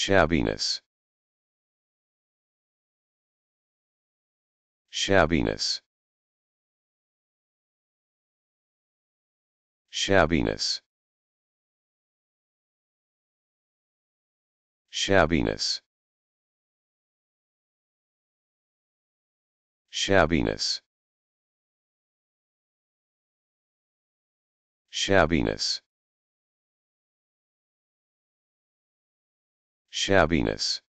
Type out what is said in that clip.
shabbiness. Shabbiness. Shabbiness. Shabbiness. Shabbiness. Shabbiness shabbiness